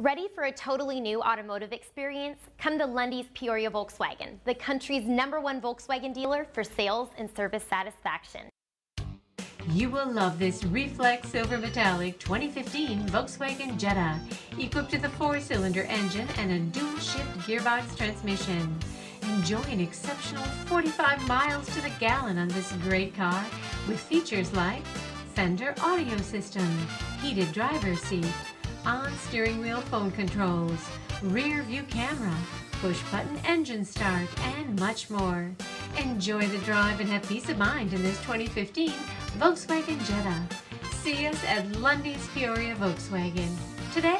Ready for a totally new automotive experience? Come to Lunde's Peoria Volkswagen, the country's number one Volkswagen dealer for sales and service satisfaction. You will love this Reflex Silver Metallic 2015 Volkswagen Jetta, equipped with a four-cylinder engine and a dual-shift gearbox transmission. Enjoy an exceptional 45 miles to the gallon on this great car with features like Fender audio system, heated driver's seat, on steering wheel phone controls, rear view camera, push button engine start, and much more. Enjoy the drive and have peace of mind in this 2015 Volkswagen Jetta. See us at Lunde's Peoria Volkswagen today.